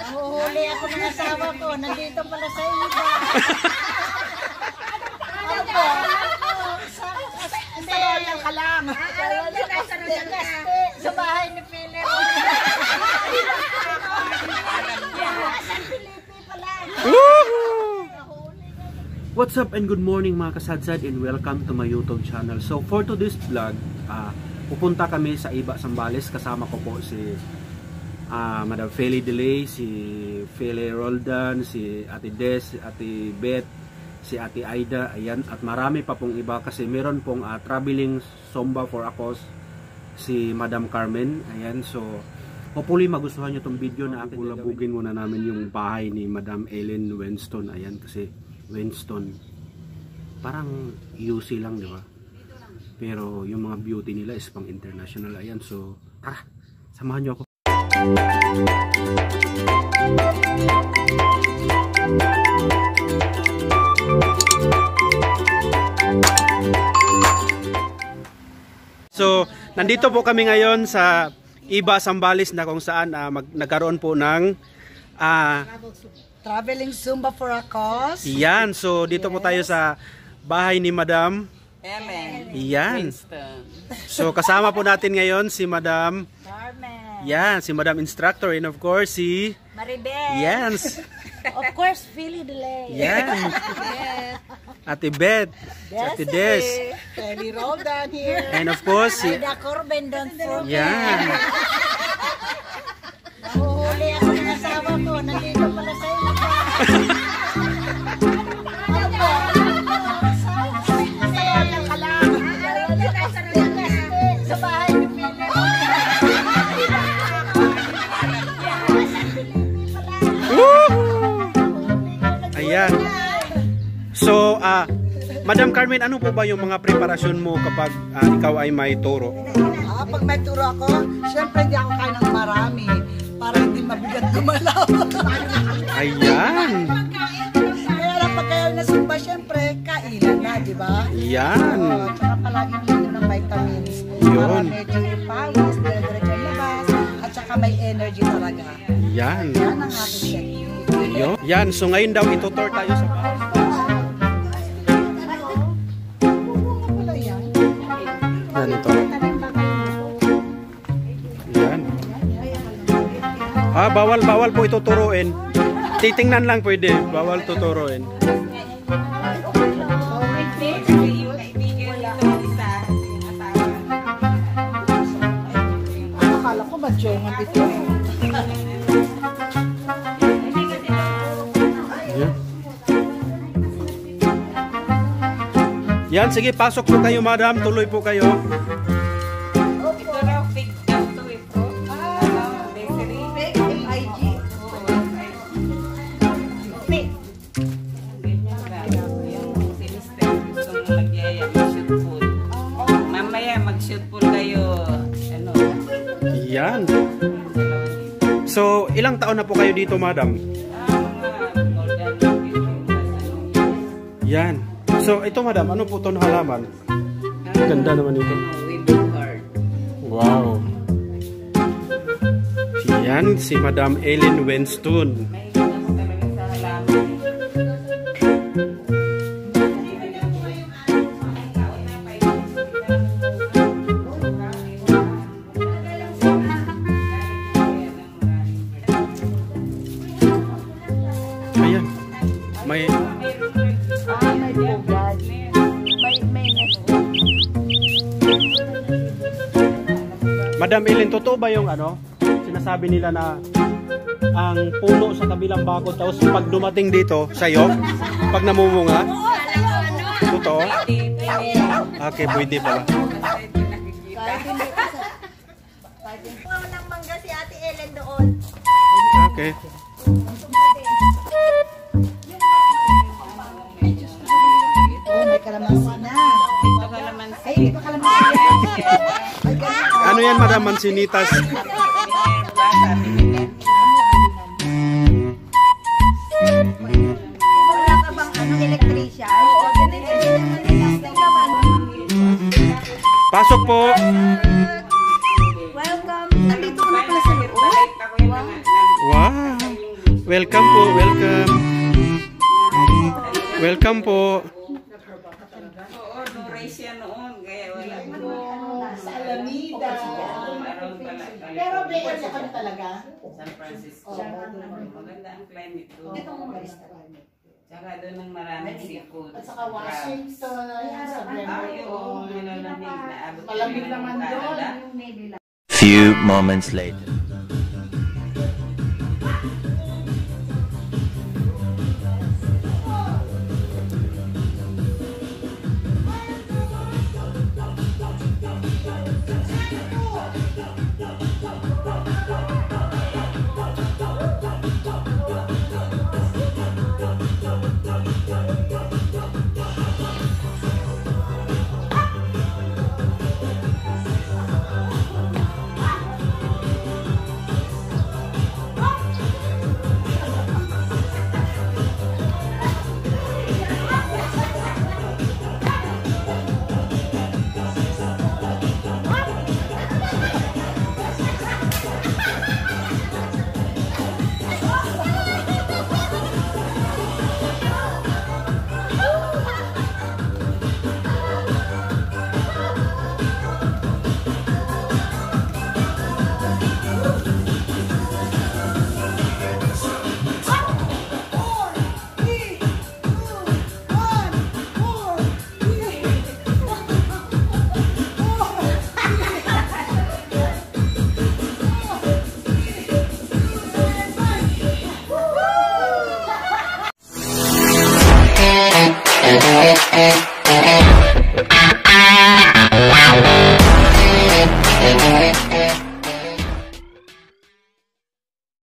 Nahuhuli ako ng asawa ko. Nandito pala sa iba. Ano po? Sa, sa royal ka lang. Sa bahay ni Philip. Pala. What's up and good morning mga kasadsad and welcome to my YouTube channel. So for today's vlog, ah, pupunta kami sa Iba Sambales. Kasama ko po si ah, Madam Feli Delay, si Feli Roldan, si Ate Des, si Ate Beth, si Ate Aida, ayan. At marami pa pong iba kasi meron pong ah, traveling Somba for Akos si Madam Carmen. Ayan, so hopefully magustuhan nyo tong video na akin. Bulabugin muna namin yung bahay ni Madam Ellen Winston. Ayan, kasi Winston parang UC lang, di ba? Pero yung mga beauty nila is pang international. Ayan, so tara, samahan nyo ako. So, nandito po kami ngayon sa Iba Sambales na kung saan ah, mag, nagkaroon po ng ah, Traveling Zumba for a cause. Yan, so dito po tayo sa bahay ni Madam. Ellen Yan. Winston. So kasama po natin ngayon si Madam. Carmen. Yan, si Madam Instructor and of course si Maribel. Yan. Of course, Philly Delay. Yan. Ate Beth, si Ate Des. Kelly Roldan here. And of course si Aida Corben, don't forget. Yan. ah Madam Carmen, ano po ba yung mga preparasyon mo kapag ah, ikaw ay may toro? Ah, pag may turo ako, syempre hindi ako kain ng marami para hindi mabigat gumalaw. Ayan. Kaya lang pag kayo na sumba, syempre, kailan na, di ba? Ayan. Oo, tsaka palagi nito ng vitamins. Yun. Para medyo ipawis, dire-diretso yung labas, at saka may energy talaga. Yan. Yan ang aking technique. Yo. Yan, so ngayon daw itutor tayo sa bahay. Yan ito. Yan. Ah, bawal bawal po ituturuin. Titingnan lang pwede, bawal tuturuin. Yan, sige, pasok po kayo, madam. Tuloy po kayo. Ito raw fake daw to eh po. Ah, Desiree. Fake IG. Fake. Ganyan ba? Yung si Mr. gustong magyaya, mag-shoot pool. Mamaya mag-shoot pool kayo. Ano? Yan. So, ilang taon na po kayo dito, madam? Ah, mga golden nuggets. Yan. So, ito, madam, ano po ito na halaman? Ganda naman ito. Window card. Wow. Yan, si Madam Ellen Winston. May Madam Ellen, totoo ba yung ano? Sinasabi nila na ang puno sa kabilang bakod tapos pag dumating dito sa'yo, pag namumunga, totoo? Okay, pwede pala. Walang mangga si Ate Ellen doon. Okay. Oh, may kalamansi na. Ay, pa kalamansi. Ano yan, Madam Mansinitas? Wala ka bang ano, electrician? Pasok po. Welcome. Nandito ka na pala sa loob. Wow. Welcome po, welcome. Welcome po. Pero may area kami talaga. San Francisco. Oo. Maganda ang climate doon. Itong mga restaurant. Tsaka doon ang maraming seafood. At saka Washington, sa Ay, oo, malalamig na abot Malamig naman doon. Few moments later.